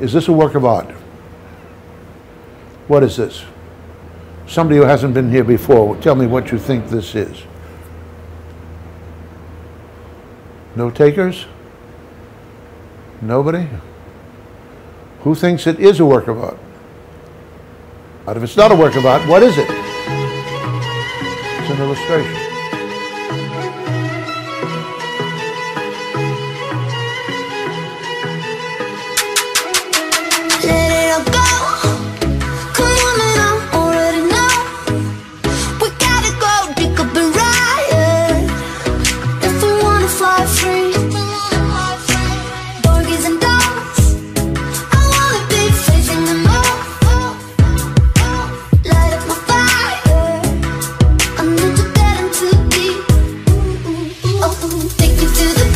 Is this a work of art? What is this? Somebody who hasn't been here before, tell me what you think this is. No takers? Nobody? Who thinks it is a work of art? But if it's not a work of art, what is it? It's an illustration. Take me to the